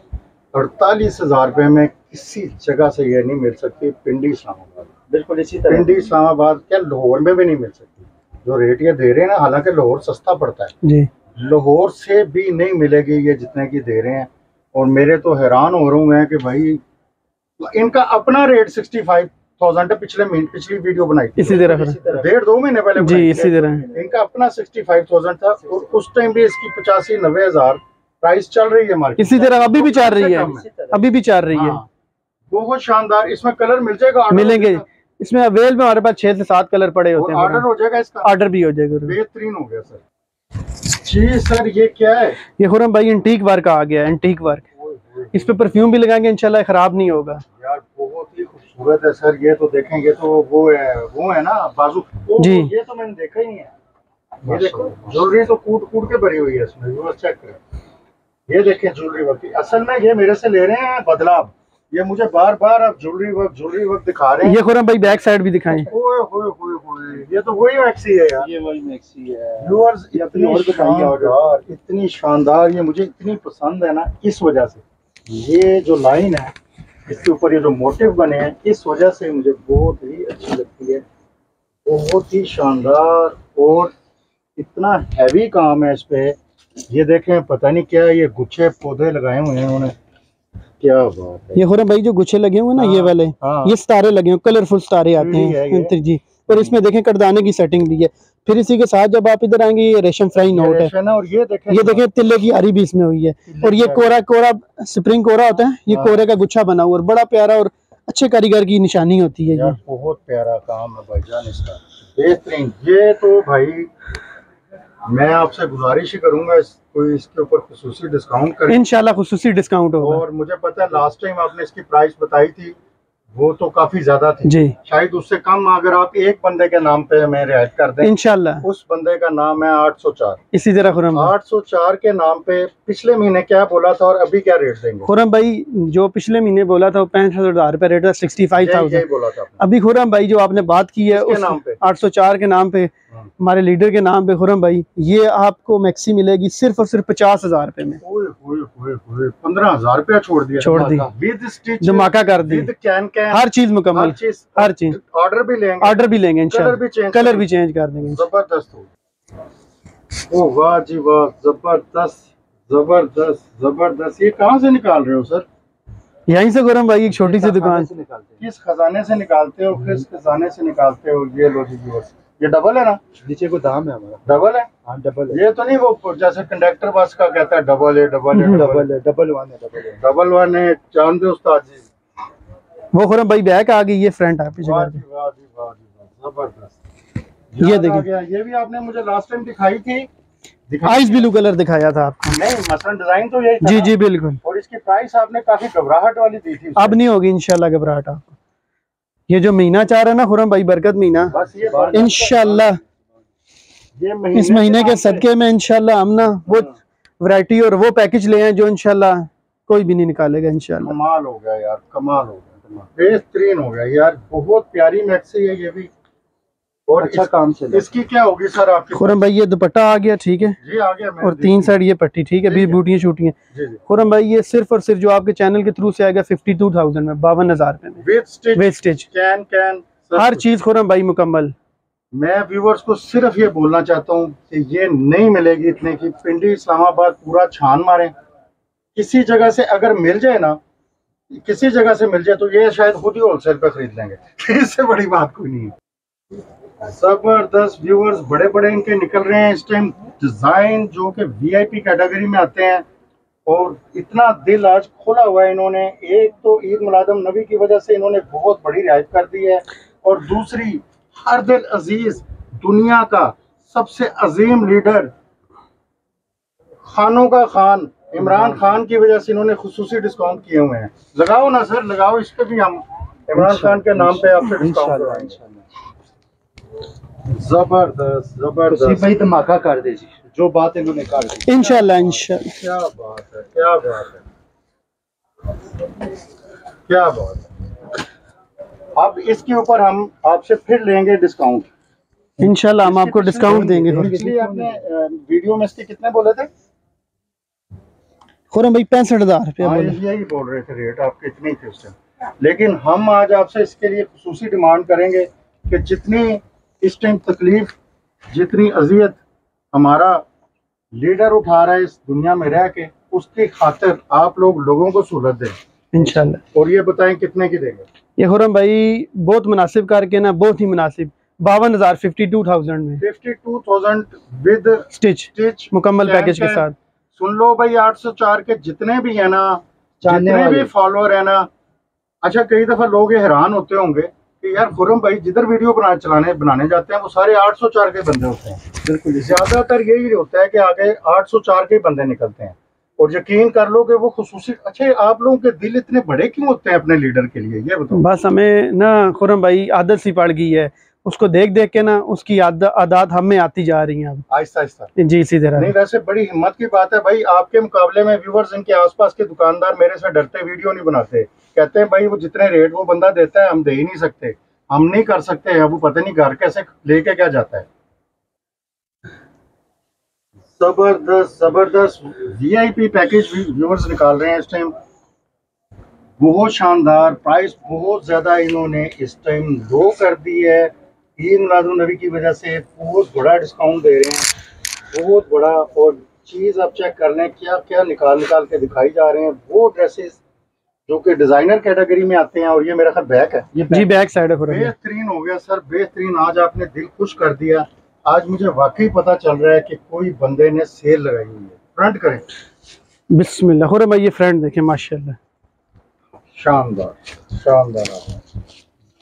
اڑتالیس ہزار روپے میں کسی جگہ سے یہ نہیں مل سکتی پنڈی اسلام آباد۔ بالکل اسی طرح۔ پنڈی اسلام آباد کیا لاہور میں بھی نہیں مل سکتی؟ جو ریٹ یہ دے رہے ہیں نا حالانکہ لاہور سستا پڑتا ہے۔ جی۔ لاہور سے بھی نہیں ملے گی یہ جتنے کی دے رہے ہیں۔ اور میرے تو حیران ہو رہا ہوں میں کہ بھائی ان کا اپنا ریٹ سکسٹی فائیو تھاؤزینڈ ہے پچھلے مہینے پچھلی ویڈیو بنائی اسی طرح ڈیڑھ دو مہینے پہلے جی اسی طرح۔ ان کا اپنا سکسٹی فائیو تھاؤزینڈ تھا اور اس ٹائم بھی اس کی پچاسی نوے ہزار پرائز چل رہی ہے ہماری اسی طرح ابھی بھی چل رہی ہے۔ ابھی بھی چل رہی ہے۔ ہاں۔ بہت شاندار۔ اس میں کلر مل جائے گا ملیں گے۔ اس میں اویل میں ہمارے پاس چھ سے سات کلر پڑے ہوتے ہیں۔ آرڈر ہو جائے گا اس کا۔ آرڈر بھی ہو جائے گا۔ بہترین ہو گیا سر۔ جی سر یہ کیا ہے؟ یہ خورم بھائی انٹیک ورک آ گیا ہے انٹیک ورک۔ اس پہ پرفیوم بھی لگائیں گے انشاءاللہ خراب نہیں ہوگا۔ یار بہت ہی خوبصورت ہے سر یہ تو دیکھیں گے تو وہ ہے وہ ہے نا بازو۔ جی۔ یہ تو میں نے دیکھا ہی نہیں ہے۔ یہ دیکھو جولری تو کوٹ کوٹ کے بھری ہوئی ہے اس میں ویورز چیک کریں۔ یہ دیکھیں جولری ورک۔ اصل میں یہ میرے سے لے رہے ہیں بدلاب۔ یہ مجھے بار بار آپ جولری ورک جولری ورک دکھا رہے ہیں۔ یہ خورم بھائی بیک سائیڈ بھی دکھائیں۔ یہ تو وہی میکسی ہے یار۔ یہ وہی میکسی ہے۔ ویورز اتنی شاندار اتنی شاندار یہ مجھے اتنی پسند ہے نا اس وجہ سے۔ یہ جو لائن ہے اس کے اوپر یہ جو موٹیو بنے ہیں اس وجہ سے مجھے بہت ہی اچھی لگتی ہے۔ بہت ہی شاندار اور اتنا ہیوی کام ہے اس پہ۔ یہ دیکھیں پتہ نہیں کیا یہ گچھے پودے لگائے ہوئے ہیں انہوں نے۔ کیا بات ہے۔ یہ خورم بھائی جو گچھے لگے ہوئے نا یہ ہاں، والے ہاں۔ یہ ستارے لگے ہوئے کلرفل ستارے آتے ہیں جی۔ اور اس میں دیکھیں کردانے کی سیٹنگ بھی ہے۔ پھر اسی کے ساتھ جب آپ ادھر آئیں گے یہ ریشم فرائی نوٹ ہے۔ یہ دیکھیں تلے کی آری بھی اس میں ہوئی ہے۔ اور یہ کورا کورا سپرنگ کورا ہوتا ہے یہ ہاں۔ کورے کا گچھا بنا ہوا اور بڑا پیارا اور اچھے کاریگر کی نشانی ہوتی ہے۔ بہت پیارا کام ہے بھائی جان اس کا۔ بہترین یہ تو بھائی میں آپ سے گزارش ہی کروں گا کوئی اس کے اوپر خصوصی ڈسکاؤنٹ کریں۔ انشاءاللہ خصوصی ڈسکاؤنٹ ہوگا۔ اور مجھے پتہ ہے لاسٹ ٹائم آپ نے اس کی پرائس بتائی تھی۔ وہ تو کافی زیادہ تھی۔ جی۔ شاید اس سے کم اگر آپ ایک بندے کے نام پہ ہمیں رعایت کر دیں۔ انشاءاللہ۔ اس بندے کا نام ہے آٹھ سو چار۔ اسی طرح خورم آٹھ سو چار کے نام پہ پچھلے مہینے کیا بولا تھا اور ابھی کیا ریٹ دیں گے؟ خورم بھائی جو پچھلے مہینے بولا تھا وہ پینسٹھ ہزار روپے ریٹ تھا سکسٹی فائیو تھاؤزینڈ۔ بولا تھا ابھی خورم بھائی جو آپ نے بات کی ہے اس آٹھ سو چار کے نام پہ ہمارے لیڈر کے نام پہ خورم بھائی یہ آپ کو میکسی ملے گی صرف اور صرف پچاس ہزار روپے میں۔ پندرہ ہزار روپیہ چھوڑ دیا۔ چھوڑ دی۔ دھماکہ کر دی۔ ہر چیز مکمل ہر چیز آرڈر بھی لیں گے۔ آرڈر بھی لیں گے انشاءاللہ۔ کلر بھی چینج کر دیں گے۔ زبردست ہو۔ واہ جی واہ زبردست زبردست زبردست۔ یہ کہاں سے نکال رہے ہو سر؟ یہیں سے گورم بھائی ایک چھوٹی سی دکان۔ کس خزانے سے نکالتے ہو کس خزانے سے نکالتے ہو؟ یہ لو جی یہ ڈبل ہے نا? نیچے کو دام ہے ہمارا۔ ڈبل ہے؟ ہاں ڈبل ہے۔ یہ تو نہیں وہ جیسے کنڈکٹر بس کا کہتا ہے ڈبل ہے ڈبل ہے ڈبل ہے۔ ڈبل ون ہے ڈبل ہے۔ ڈبل ون ہے چاند استاد جی۔ وہ خورم بھائی بیک آ گئی یہ فرنٹ ہے پیچھے جی، واہ جی واہ جی واہ جی زبردست۔ یہ دیکھیں۔ یہ بھی آپ نے مجھے لاسٹ ٹائم دکھائی تھی۔ آئس بلو کلر دکھایا تھا آپ کو۔ نہیں مثلا ڈیزائن تو یہی تھا جی جی بالکل۔ اور اس کی پرائس آپ نے کافی گھبراہٹ والی دی تھی اب نہیں ہوگی انشاءاللہ گھبراہٹ آپ یہ جو مہینہ چاہ رہا ہے نا خورم بھائی برکت مہینہ۔ انشاءاللہ۔ اس مہینے کے صدقے میں انشاءاللہ ہم نا وہ ہاں۔ ورائٹی اور وہ پیکج لے ہیں جو انشاءاللہ کوئی بھی نہیں نکالے گا انشاءاللہ۔ کمال ہو گیا یار کمال ہو گیا۔ بہترین ہو گیا۔ یار بہت پیاری میکسی ہے یہ بھی۔ اور اچھا کام چلے اس کی کیا ہوگی سر آپ کی خورم بھائی یہ دوپٹہ آ گیا ٹھیک ہے؟ جی آ گیا اور تین سائڈ یہ پٹی ٹھیک ہے؟ جی، بھی جی۔ بوٹیاں شوٹی ہیں۔ جی، خورم بھائی یہ صرف اور صرف جو آپ کے چینل کے تھرو سے آئے گا ففٹی ٹو تھاؤزینڈ میں باون ہزار روپے میں کین کین ہر چیز خورم بھائی مکمل۔ میں ویورز کو صرف یہ بولنا چاہتا ہوں کہ یہ نہیں ملے گی اتنے کی۔ پنڈی اسلام آباد پورا چھان ماریں۔ کسی جگہ سے اگر مل جائے نا کسی جگہ سے مل جائے تو یہ شاید خود ہی ہول سیل پہ خرید لیں گے۔ اس سے بڑی بات کوئی نہیں ہے۔ زبردست ویورز بڑے بڑے ان کے نکل رہے ہیں اس ٹائم ڈیزائن جو کہ وی آئی پی کیٹیگری میں آتے ہیں اور اتنا دل آج کھولا ہوا ہے انہوں نے۔ ایک تو عید ملادم نبی کی وجہ سے انہوں نے بہت بڑی رعایت کر دی ہے اور دوسری ہر دل عزیز دنیا کا سب سے عظیم لیڈر خانوں کا خان عمران خان کی وجہ سے انہوں نے خصوصی ڈسکاؤنٹ کیے ہوئے ہیں۔ لگاؤ نا سر لگاؤ اس پہ بھی ہم عمران خان کے نام پہ آپ سے ڈسکاؤنٹ کروائیں۔ زبردست زبردست. بھائی دھماکہ کر دے جی جو بات انہوں نے کر دی۔ انشاءاللہ انشاءاللہ۔ کیا بات ہے کیا بات ہے۔ کیا بات ہے۔ اب اس کے اوپر ہم آپ سے پھر لیں گے ڈسکاؤنٹ انشاءاللہ ہم آپ کو ڈسکاؤنٹ دیں گے۔ پچھلی آپ نے ویڈیو میں اس کے کتنے بولے تھے؟ خورم بھائی پینسٹھ ہزار روپیہ ہاں، یہی بول رہے تھے ریٹ آپ کے اتنے ہی تھے اس لیکن ہم آج آپ سے اس کے لیے خصوصی ڈیمانڈ کریں گے کہ جتنی اس ٹائم تکلیف جتنی اذیت ہمارا لیڈر اٹھا رہا ہے اس دنیا میں رہ کے اس کی خاطر آپ لوگ لوگوں کو سہولت دیں۔ انشاءاللہ۔ اور یہ بتائیں کتنے کی دیں گے؟ یہ حرم بھائی بہت مناسب کر کے نا بہت ہی مناسب۔ باون ہزار ففٹی ٹو تھاؤزینڈ میں۔ Fifty two thousand with stitch stitch مکمل پیکج کے ساتھ۔ سن لو بھائی آٹھ سو چار کے جتنے بھی ہیں نا جتنے بھی فالوور ہیں نا اچھا کئی دفعہ لوگ حیران ہوتے ہوں گے کہ یار خرم بھائی جدھر ویڈیو بنا چلانے بنانے جاتے ہیں وہ سارے آٹھ سو چار کے بندے ہوتے ہیں۔ بالکل زیادہ تر یہی ہوتا ہے کہ آگے آٹھ سو چار کے بندے نکلتے ہیں۔ اور یقین کر لو کہ وہ خصوصی اچھا آپ لوگوں کے دل اتنے بڑے کیوں ہوتے ہیں اپنے لیڈر کے لیے؟ یہ بتاؤ۔ بس ہمیں نا خورم بھائی عادت سی پڑ گئی ہے۔ اس کو دیکھ دیکھ کے نا اس کی عادات ہم میں آتی جا رہی ہیں آہستہ آہستہ۔ جی اسی طرح۔ نہیں ویسے بڑی ہمت کی بات ہے بھائی آپ کے مقابلے میں ویورز ان کے آس پاس کے دکاندار میرے سے ڈرتے ویڈیو نہیں بناتے۔ کہتے ہیں بھائی وہ جتنے ریٹ وہ بندہ دیتا ہے ہم دے ہی نہیں سکتے۔ ہم نہیں کر سکتے اب وہ پتہ نہیں گھر کیسے لے کے کیا جاتا ہے۔ زبردست زبردست وی آئی پی پیکج ویورز نکال رہے ہیں اس ٹائم۔ بہت شاندار پرائس بہت زیادہ انہوں نے اس ٹائم لو کر دی ہے۔ عید میلاد النبی کی وجہ سے بہت بڑا ڈسکاؤنٹ دے رہے ہیں۔ بہت بڑا اور چیز آپ چیک کر لیں کیا کیا نکال نکال کے دکھائی جا رہے ہیں۔ وہ ڈریسز جو کہ ڈیزائنر کیٹیگری میں آتے ہیں اور یہ میرا خیال بیک ہے۔ یہ جی بیک سائڈ ہے بہترین ہو گیا سر بہترین آج آپ نے دل خوش کر دیا۔ آج مجھے واقعی پتا چل رہا ہے کہ کوئی بندے نے سیل لگائی ہوئی ہے۔ فرنٹ کریں۔ بسم اللہ۔ خورم بھائی یہ فرینڈ دیکھیں ماشاء اللہ شاندار شاندار۔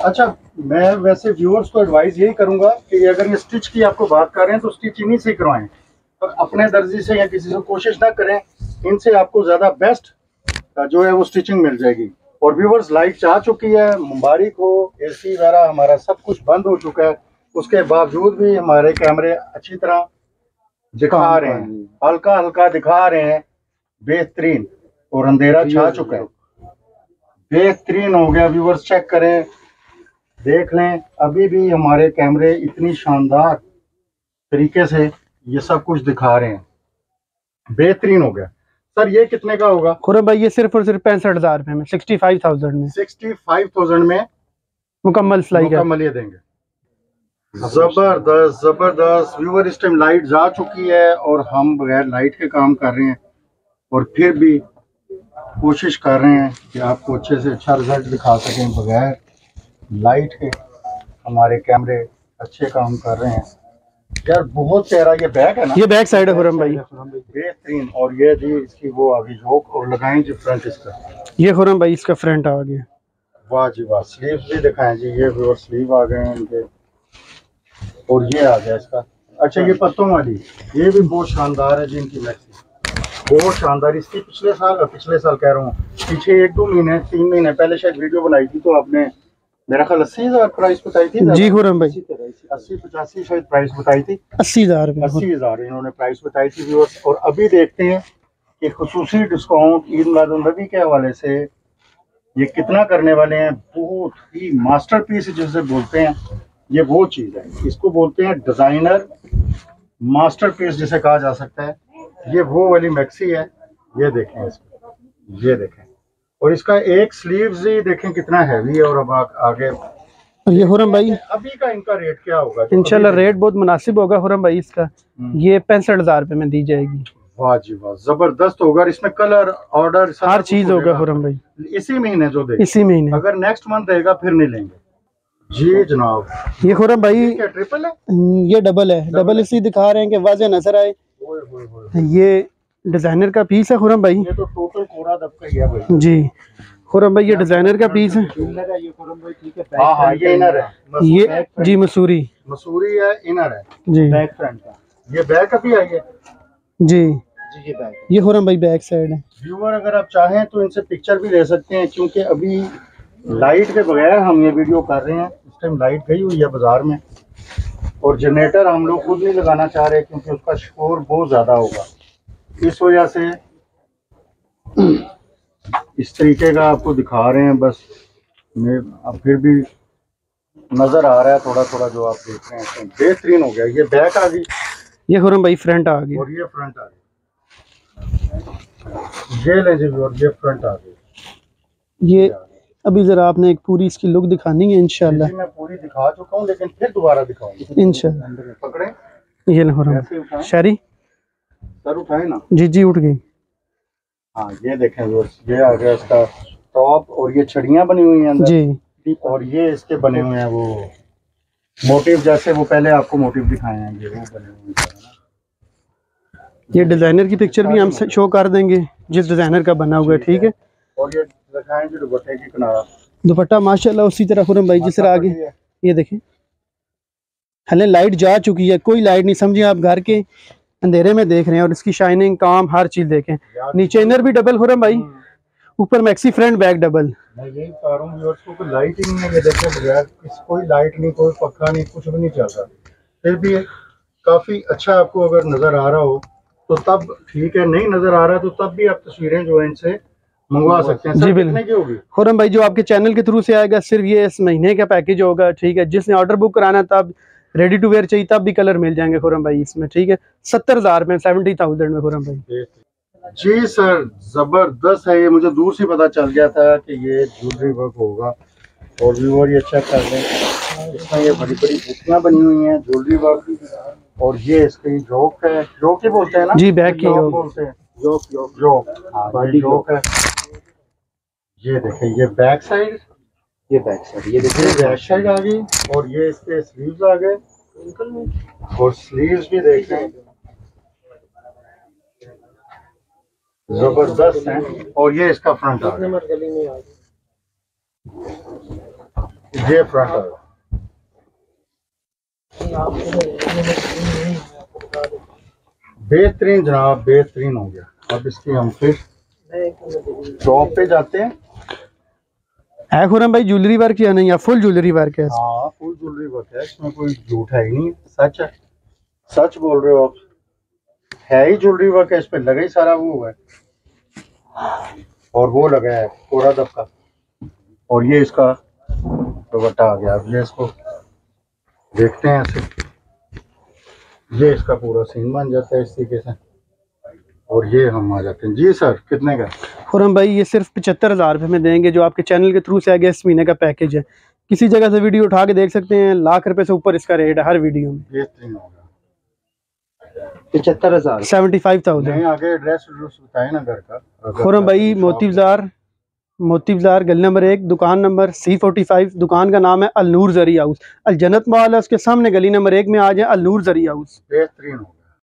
اچھا میں ویسے ویورز کو ایڈوائز یہی کروں گا کہ اگر یہ سٹچ کی آپ کو بات کر رہے ہیں تو سٹچ انہیں سے کروائیں۔ اور اپنے درزی سے یا کسی سے کوشش نہ کریں ان سے آپ کو زیادہ بیسٹ جو ہے وہ سٹچنگ مل جائے گی۔ اور ویورز لائٹ چاہ چکی ہے مبارک ہو اے سی وغیرہ ہمارا سب کچھ بند ہو چکا ہے۔ اس کے باوجود بھی ہمارے کیمرے اچھی طرح دکھا رہے ہیں۔ ہلکا ہلکا دکھا رہے ہیں۔ بہترین اور اندھیرا چھا چکا ہے۔ بہترین ہو گیا۔ ویورز چیک کریں۔ دیکھ لیں ابھی بھی ہمارے کیمرے اتنی شاندار طریقے سے یہ سب کچھ دکھا رہے ہیں۔ بہترین ہو گیا۔ سر یہ کتنے کا ہوگا؟ خورم بھائی یہ صرف اور صرف پینسٹھ ہزار روپے میں سکسٹی فائیو تھاؤزینڈ میں۔ سکسٹی فائیو تھاؤزینڈ میں مکمل سلائی مکمل یہ دیں گے۔ زبردست زبردست۔ ویور اس ٹائم لائٹ جا چکی ہے اور ہم بغیر لائٹ کے کام کر رہے ہیں اور پھر بھی کوشش کر رہے ہیں کہ آپ کو اچھے سے اچھا رزلٹ دکھا سکیں بغیر لائٹ کے ہمارے کیمرے اچھے کام کر رہے ہیں۔ یار بہت پیارا یہ بیگ ہے نا؟ یہ بیک سائڈ ہے خورم بھائی۔ بہترین اور یہ جی اس کی وہ آگے جوک اور لگائیں جی فرنٹ اس کا۔ یہ خورم بھائی اس کا فرنٹ آ گیا واہ جی واہ سلیو بھی دکھائیں جی یہ ویور سلیو آ گئے ہیں ان کے۔ اور یہ آ گیا اس کا۔ اچھا یہ پتوں والی یہ بھی بہت شاندار ہے جی ان کی میکسی بہت شاندار اس کی پچھلے سال پچھلے سال کہہ رہا ہوں پیچھے ایک دو مہینے تین مہینے پہلے شاید ویڈیو بنائی تھی تو آپ نے میرا خیال اسی ہزار بتائی تھی جی خورم بھائی اسی پچاسی شاید بتائی تھی اسی ہزار اسی ہزار انہوں نے بتائی تھی viewers۔ اور ابھی دیکھتے ہیں کہ خصوصی ڈسکاؤنٹ عید میلاد النبی کے حوالے سے یہ کتنا کرنے والے ہیں بہت ہی ماسٹر پیس جسے بولتے ہیں یہ وہ چیز ہے اس کو بولتے ہیں ڈیزائنر ماسٹر پیس جسے کہا جا سکتا ہے یہ وہ والی میکسی ہے یہ دیکھیں اس کو یہ دیکھیں اور اس کا ایک سلیوز ہی دیکھیں کتنا ہیوی ہے اور اب آگے یہ خورم بھائی ابھی کا ان کا ریٹ کیا ہوگا؟ انشاءاللہ ریٹ بہت مناسب ہوگا خورم بھائی اس کا۔ یہ پینسٹھ ہزار روپے میں دی جائے گی۔ واہ جی واہ زبردست ہوگا اور اس میں کلر آرڈر ہر چیز ہوگا۔ خورم بھائی۔ اسی مہینے جو دے اسی مہینے۔ اگر نیکسٹ منتھ دے گا پھر نہیں لیں گے۔ جی جناب۔ یہ خورم بھائی ٹریپل ہے؟ یہ ڈبل ہے۔ ڈبل اس لیے دکھا رہے ہیں کہ واضح نظر آئے۔ یہ ڈیزائنر کا پیس ہے خورم بھائی۔ یہ تو کا جی خورم بھائی یہ ڈیزائنر کا پیس ہے یہ یہ جی مسوری مسوری ہے انر ہے جی بیک فرنٹ کا یہ بیک ابھی آئی ہے جی جی یہ خورم بھائی بیک سائڈ ہے ویور اگر آپ چاہیں تو ان سے پکچر بھی لے سکتے ہیں کیونکہ ابھی لائٹ کے بغیر ہم یہ ویڈیو کر رہے ہیں اس ٹائم لائٹ گئی ہوئی ہے بازار میں اور جنریٹر ہم لوگ خود نہیں لگانا چاہ رہے کیونکہ اس کا شور بہت زیادہ ہوگا اس وجہ سے اس طریقے کا آپ کو دکھا رہے ہیں بس میں اب پھر بھی نظر آ رہا ہے تھوڑا تھوڑا جو آپ دیکھ رہے ہیں۔ بہترین ہو گیا یہ بیک آ گئی۔ یہ خورم بھائی فرنٹ آ گیا اور یہ فرنٹ آ گئی۔ یہ لیں جی اور یہ فرنٹ آ گئی۔ یہ ابھی ذرا آپ نے ایک پوری اس کی لک دکھانی ہے انشاءاللہ۔ جی میں پوری دکھا چکا ہوں لیکن پھر دوبارہ دکھاؤں گا۔ انشاءاللہ۔ پکڑے یہ لیں خورم شہری سر اٹھائیں نا۔ جی جی اٹھ گئی۔ ہاں یہ دیکھیں یہ آ گیا اس کا ٹاپ اور یہ چھڑیاں بنی ہوئی ہیں جی۔ اور یہ اس کے بنے ہوئے ہیں وہ موٹیو جیسے وہ پہلے آپ کو موٹیو دکھائے ہیں یہ بنے ہوئے ہیں۔ یہ ڈیزائنر کی پکچر بھی ہم شو کر دیں گے جس ڈیزائنر کا بنا ہوا ہے ٹھیک ہے؟ اور یہ دکھائیں جو دوپٹے کی کنارہ۔ دوپٹہ ماشاءاللہ اسی طرح خرم بھائی جی جس طرح آگے۔ ہاں، یہ دیکھیں۔ ہلے لائٹ جا چکی ہے کوئی لائٹ نہیں سمجھیں آپ گھر کے اندھیرے میں دیکھ رہے ہیں اور اس کی شائننگ کام ہر چیز دیکھیں۔ نیچے انر بھی ڈبل خرم بھائی۔ اوپر میکسی فرنٹ بیک ڈبل میں یہی کہہ رہا ہوں ویورز کو کوئی لائٹ ہی نہیں ہے یہ دیکھیں بغیر کوئی لائٹ نہیں کوئی پکا نہیں کچھ بھی نہیں چل رہا پھر بھی کافی اچھا آپ کو اگر نظر آ رہا ہو تو تب ٹھیک ہے نہیں نظر آ رہا تو تب بھی آپ تصویریں جو ہیں ان سے منگوا سکتے ہیں۔ جی، بالکل۔ خورم بھائی جو آپ کے چینل کے تھرو سے آئے گا صرف یہ اس مہینے کا پیکج ہوگا ٹھیک ہے۔ جس نے آرڈر بک کرانا تب ریڈی ٹو ویئر چاہیے تب بھی کلر مل جائیں گے خورم بھائی اس میں ٹھیک ہے ستر ہزار میں سیونٹی تھاؤزینڈ میں خورم بھائی جی سر زبردست ہے یہ مجھے دور سے پتا چل گیا تھا کہ یہ جولری ورک ہوگا اور ویور یہ چیک کر لیں۔ اس میں یہ بڑی بڑی بوٹیاں بنی ہوئی ہیں جولری ورک اور یہ اس کی جوک ہے۔ جوک ہی بولتے ہیں نا؟ جی، بیک کی جوک۔ بولتے ہیں۔ جوک جوک جوک یہ جوک ہے۔ یہ دیکھیں یہ بیک سائڈ یہ بیک سائڈ یہ یہ دیکھیں بیک سائڈ آ گئی اور یہ اس کے سلیوز آ گئے۔ اور سلیوز بھی دیکھیں۔ زبردست ہیں۔ اور یہ اس کا فرنٹ آ گیا۔ یہ فرنٹ آ گیا۔ بہترین جناب بہترین ہو گیا۔ اب اس کی ہم پھر شاپ پہ جاتے ہیں۔ ہے خورم بھائی جولری ورک یا نہیں یا فل جولری ورک ہے ہاں فل جولری ورک ہے اس میں کوئی جھوٹ ہے ہی نہیں سچ ہے سچ بول رہے ہو آپ ہے ہی جولری ورک ہے اس پہ لگا ہی سارا وہ ہوا ہے اور وہ لگا ہے کوڑا دب کا اور یہ اس کا دوپٹہ آ گیا اب یہ اس کو دیکھتے ہیں ایسے یہ اس کا پورا سین بن جاتا ہے اس طریقے سے اور یہ ہم آ جاتے ہیں جی سر کتنے کا خورم بھائی یہ صرف پچہتر ہزار روپے میں دیں گے جو آپ کے چینل کے تھرو سے آگے اس مہینے کا پیکج ہے۔ کسی جگہ سے ویڈیو اٹھا کے دیکھ سکتے ہیں لاکھ روپے سے اوپر اس کا ریٹ ہے ہر ویڈیو میں۔ پچہتر ہزار۔ Seventy five thousand. نہیں آگے ایڈریس ایڈریس بتائیں نا گھر کا۔ اگر خورم بھائی موتی بازار موتی بازار گلی نمبر ایک دکان نمبر سی فورٹی فائیو۔ دکان کا نام ہے النور زری ہاؤس۔ الجنت مال ہے اس کے سامنے گلی نمبر ایک میں آ جائیں النور زری ہاؤس۔ بہترین ہوگا۔